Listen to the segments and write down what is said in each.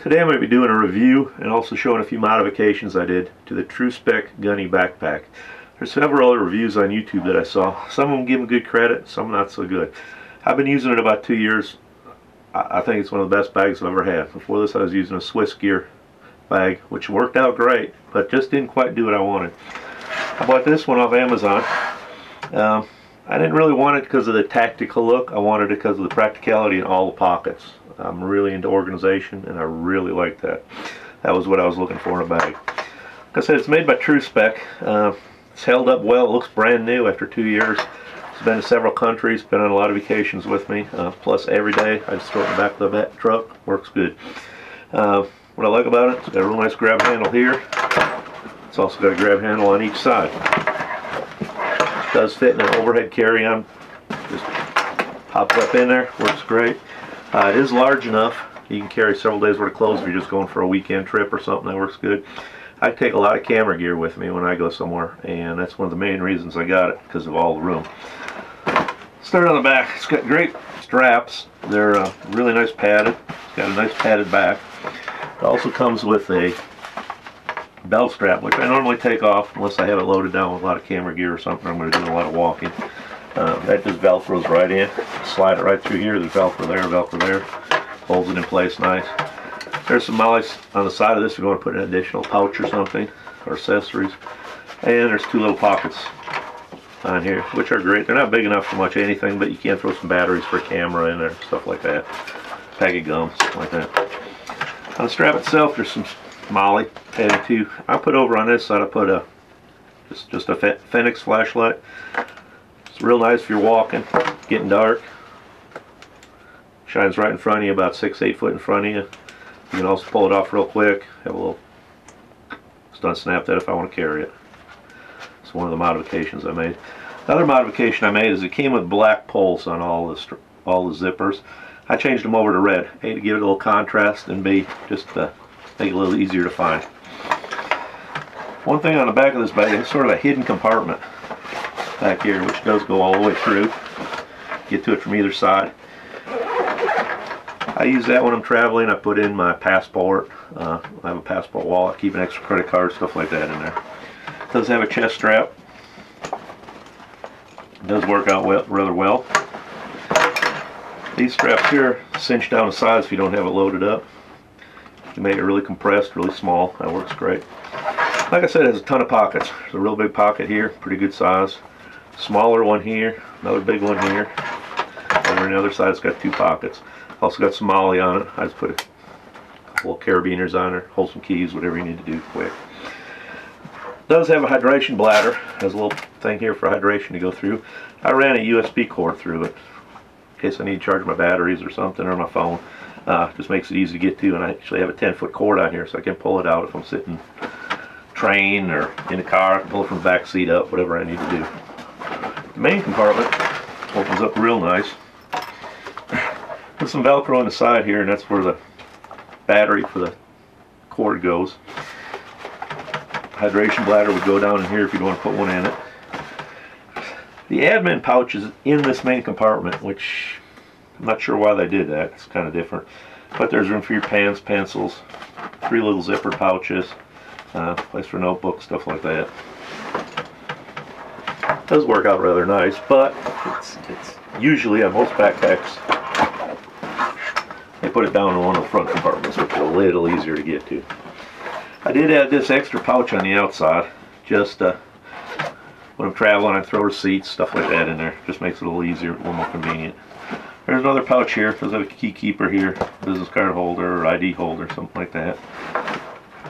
Today I'm going to be doing a review and also showing a few modifications I did to the Tru-Spec Gunny backpack. There's several other reviews on YouTube that I saw. Some of them give them good credit, some not so good. I've been using it about two years. I think it's one of the best bags I've ever had. Before this I was using a Swiss Gear bag, which worked out great, but just didn't quite do what I wanted. I bought this one off Amazon. Um, I didn't really want it because of the tactical look. I wanted it because of the practicality in all the pockets. I'm really into organization and I really like that. That was what I was looking for in a bag. Like I said, it's made by Tru-Spec. Uh, it's held up well. It looks brand new after two years. It's been to several countries, been on a lot of vacations with me. Uh, plus, every day I just throw it in the back of the truck. Works good. Uh, what I like about it, it's got a real nice grab handle here. It's also got a grab handle on each side. It does fit in an overhead carry-on. Just pops up in there. Works great. Uh, it is large enough. You can carry several days worth of clothes if you're just going for a weekend trip or something. That works good. I take a lot of camera gear with me when I go somewhere, and that's one of the main reasons I got it because of all the room. Start on the back. It's got great straps. They're uh, really nice padded. It's got a nice padded back. It also comes with a belt strap, which I normally take off unless I have it loaded down with a lot of camera gear or something. I'm going to do a lot of walking. Uh, that just velcros right in. Slide it right through here. There's velcro there, velcro there. Holds it in place nice. There's some MOLLEs on the side of this. We're going to put an additional pouch or something, or accessories. And there's two little pockets on here, which are great. They're not big enough for much anything, but you can throw some batteries for a camera in there, stuff like that. Pack of gum, stuff like that. On the strap itself, there's some MOLLE padded too. I put over on this side, I put a just, just a Fenix flashlight. Real nice if you're walking, getting dark. Shines right in front of you, about six, eight foot in front of you. You can also pull it off real quick. Have a little stun snap that if I want to carry it. It's one of the modifications I made. Another modification I made is it came with black poles on all the all the zippers. I changed them over to red. A to give it a little contrast and B just to make it a little easier to find. One thing on the back of this bag is sort of a hidden compartment back here, which does go all the way through. Get to it from either side. I use that when I'm traveling. I put in my passport. Uh, I have a passport wallet, keep an extra credit card, stuff like that in there. It does have a chest strap. It does work out well, rather well. These straps here cinch down the sides if you don't have it loaded up. You make it really compressed, really small. That works great. Like I said, it has a ton of pockets. There's a real big pocket here, pretty good size smaller one here, another big one here. Over on the other side, it's got two pockets. Also got some MOLLE on it. I just put a couple of carabiners on there, hold some keys, whatever you need to do quick. It does have a hydration bladder. Has a little thing here for hydration to go through. I ran a USB cord through it in case I need to charge my batteries or something or my phone. Uh, just makes it easy to get to, and I actually have a 10 foot cord on here so I can pull it out if I'm sitting train or in a car, pull it from the back seat up, whatever I need to do. Main compartment opens up real nice. There's some Velcro on the side here, and that's where the battery for the cord goes. Hydration bladder would go down in here if you want to put one in it. The admin pouch is in this main compartment, which I'm not sure why they did that. It's kind of different. But there's room for your pens, pencils, three little zipper pouches, uh, place for notebooks, stuff like that does work out rather nice, but it's, it's usually on most backpacks they put it down in one of the front compartments, which is a little easier to get to. I did add this extra pouch on the outside, just uh, when I'm traveling, I throw receipts, stuff like that in there. Just makes it a little easier, a little more convenient. There's another pouch here. There's a key keeper here, business card holder or ID holder, something like that.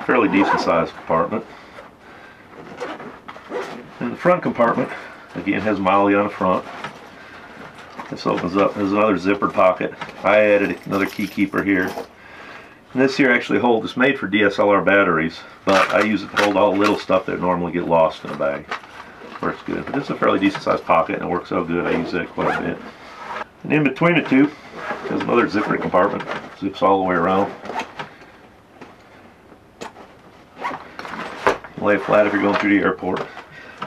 Fairly decent sized compartment. In the front compartment, Again, has MOLLE on the front. This opens up. There's another zippered pocket. I added another key keeper here. And this here actually holds, it's made for DSLR batteries, but I use it to hold all the little stuff that normally get lost in a bag. Works good. But is a fairly decent sized pocket and it works so good I use it quite a bit. And in between the two, there's another zippering compartment. Zips all the way around. Lay flat if you're going through the airport.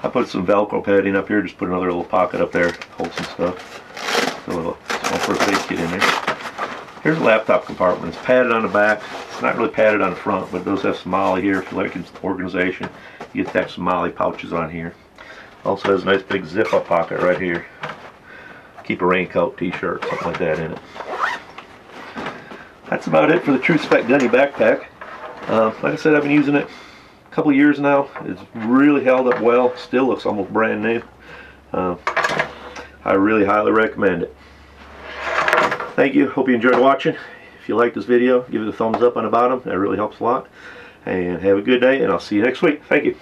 I put some Velcro padding up here, just put another little pocket up there, hold some stuff. A little small first aid kit in there. Here's a laptop compartment. It's padded on the back. It's not really padded on the front, but it does have some MOLLE here if you like its organization. You get some MOLLE pouches on here. Also has a nice big zip-up pocket right here. Keep a raincoat, t-shirt, something like that in it. That's about it for the Tru-Spec Gunny backpack. Uh, like I said, I've been using it a couple years now. It's really held up well. Still looks almost brand new. Uh, I really highly recommend it. Thank you. Hope you enjoyed watching. If you like this video, give it a thumbs up on the bottom. That really helps a lot. And have a good day, and I'll see you next week. Thank you.